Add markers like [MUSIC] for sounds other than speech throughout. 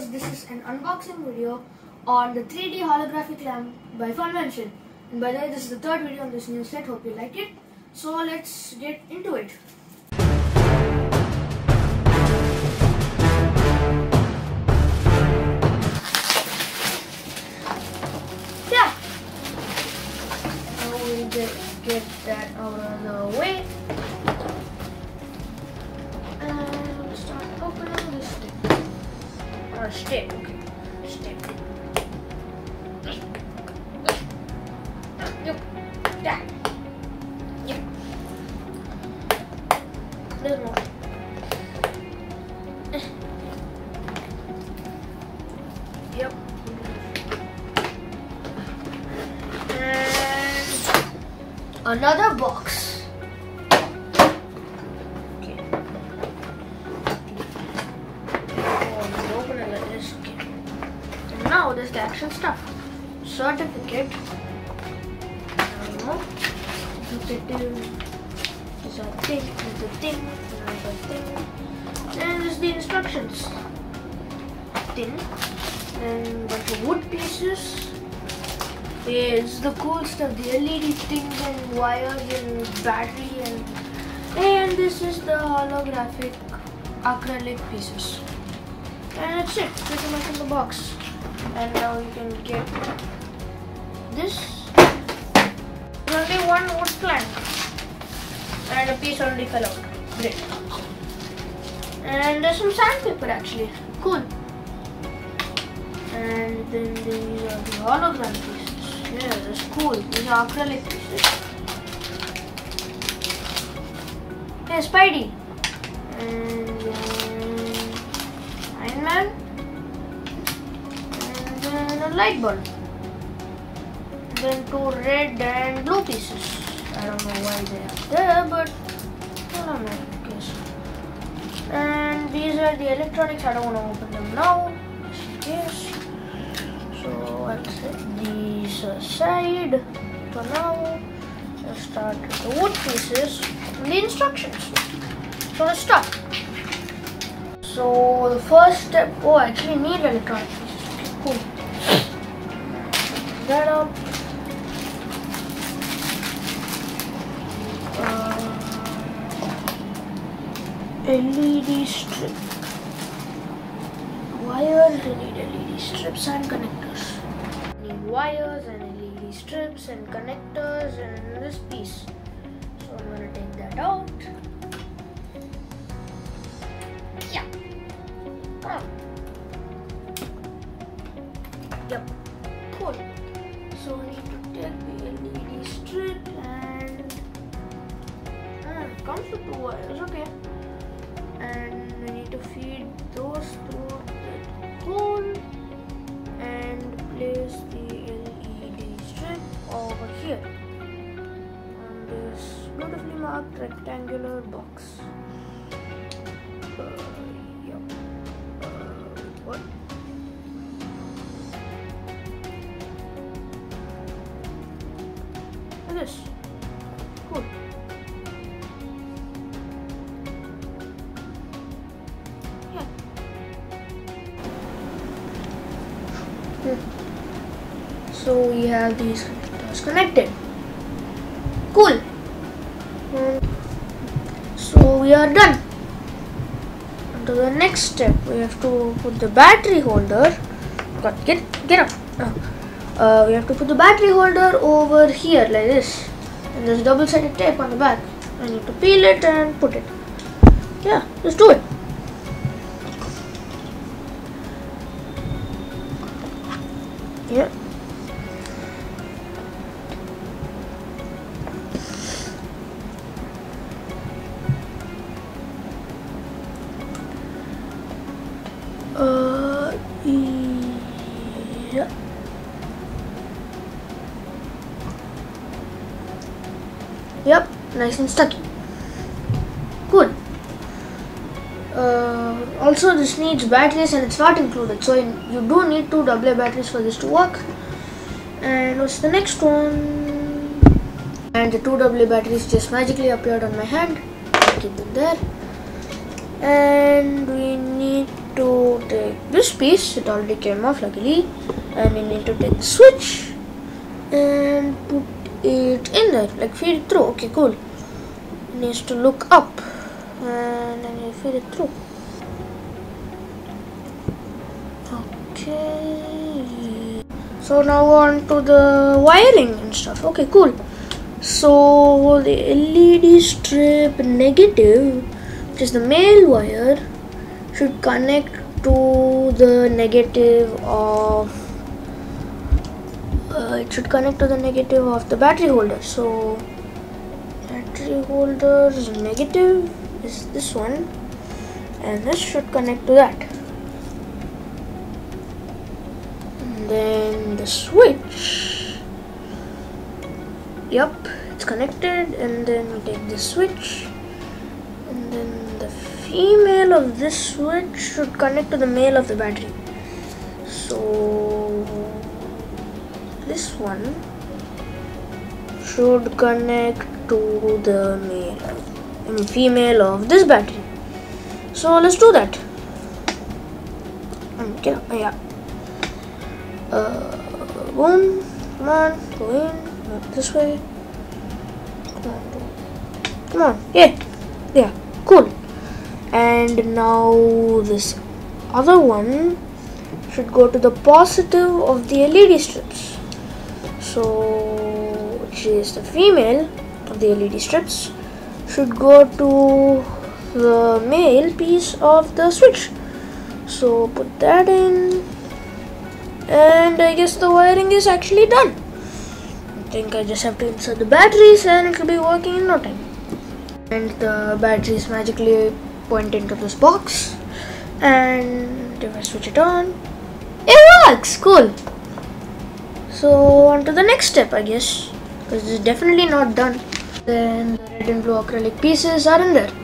Studios. This is an unboxing video on the 3D holographic lamp by Funvention. And by the way, this is the third video on this new set. Hope you like it. So let's get into it. Yeah. Now we get, get that out of the way. Or stick. Stick. Yep. That. Yep. There's more. Yep. And another box. Actual stuff. Certificate. There's. And the instructions. Tin. Then bunch of wood pieces. There's the cool stuff, the LED things and wires and battery and and this is the holographic acrylic pieces. And that's it, pretty much in the box. And now you can get this. There's only one wood plank. And a piece already fell out. Great. And there's some sandpaper actually. Cool. And then these are the hologram pieces. Yeah, that's cool. These are acrylic pieces. Hey, Spidey. And then Iron Man. And light bulb. Then two red and blue pieces. I don't know why they are there, but I don't know. Guess. And these are the electronics. I don't want to open them now. Case. So I'll set these aside for now. Let's start with the wood pieces and the instructions. So let's start. So the first step, oh I actually need electronic pieces. Cool. That up. Uh, LED strip. Wires, I need LED strips and connectors. Need wires and LED strips and connectors and this piece. So I'm gonna take that out. Yeah. Come on. Yep. Comes with two wires, okay. And we need to feed those through that hole and place the LED strip over here on this beautifully marked rectangular box. So we have these connectors connected. Cool. Um, so we are done. On to the next step, we have to put the battery holder. Get get up. Oh. Uh, we have to put the battery holder over here like this. And there's double-sided tape on the back. I need to peel it and put it. Yeah, let's do it. Yeah. And stucky. Good. Uh, also, this needs batteries and it's not included, so in, you do need two AA batteries for this to work. And what's the next one? And the two AA batteries just magically appeared on my hand. Keep them there. And we need to take this piece it already came off luckily and we need to take the switch and put it in there like feed it through okay cool needs to look up and then you feed it through. Okay. So now on to the wiring and stuff. Okay cool. So the LED strip negative which is the male wire should connect to the negative of uh, it should connect to the negative of the battery holder. So battery holder is negative is this one. And this should connect to that. And then the switch. Yep it's connected. And then we take the switch. And then the female of this switch should connect to the male of the battery. So this one should connect to the male I mean female of this battery. So let's do that. Okay yeah. Uh, boom come on go in not this way. Come on come on yeah yeah cool. And now this other one should go to the positive of the LED strips. So which is the female the LED strips should go to the male piece of the switch. So put that in. And I guess the wiring is actually done. I think I just have to insert the batteries and it will be working in no time. And the batteries magically point into this box. And if I switch it on it works! Cool! So on to the next step I guess. Because it's definitely not done then the red and blue acrylic pieces are in there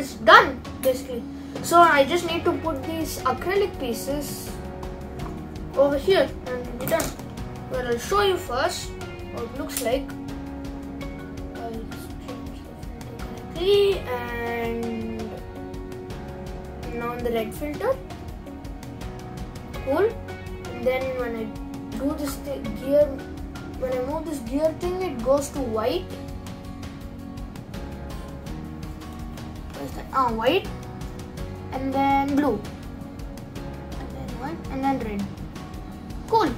is done basically. So I just need to put these acrylic pieces over here and be done. But I'll show you first what it looks like. And now the red filter. Cool. And then when I do this gear, when I move this gear thing, it goes to white uh, white and then blue and then one and then red. Cool.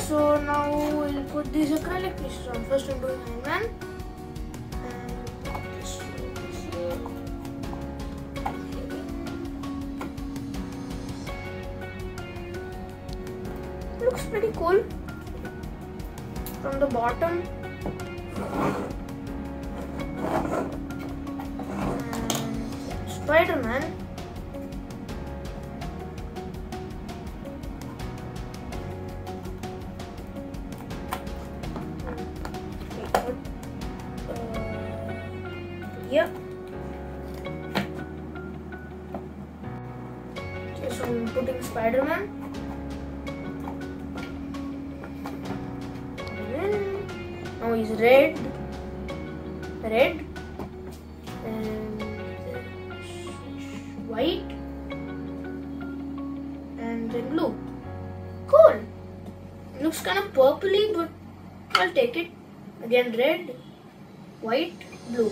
So now we'll put these acrylic pieces on. First I'm doing looks pretty cool. From the bottom Spider-Man uh, Yep. Okay, so I'm putting Spider-Man. Now he's red. Red. Then blue cool. looks kind of purpley, but I'll take it. Again, red, white, blue.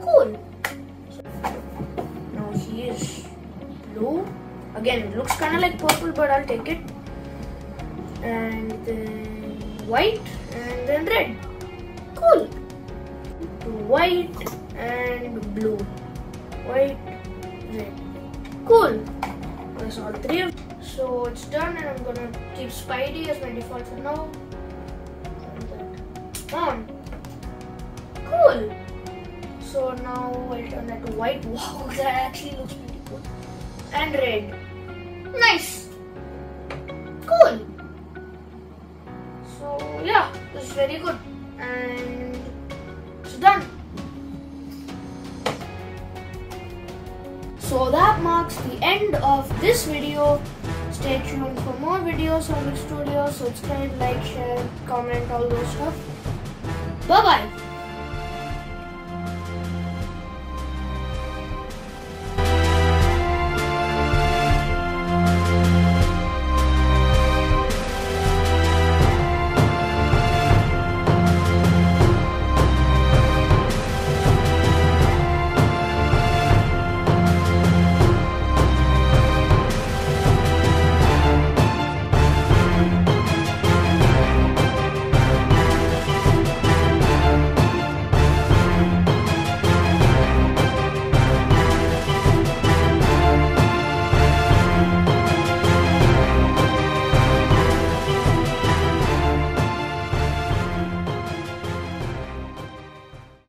Cool. Now here's blue. Again, looks kind of like purple, but I'll take it. And then white, and then red. Cool. White and blue. White, red. Cool. That's all three of So it's done, and I'm gonna keep Spidey as my default for now. On. Cool. So now I'll turn that to white. [LAUGHS] Wow, that actually looks pretty good. And red. Nice. Cool. So yeah, this is very good. And it's done. So that marks the end of this video. Stay tuned for more videos on the studio. Subscribe, like, share, comment, all those stuff. Bye bye.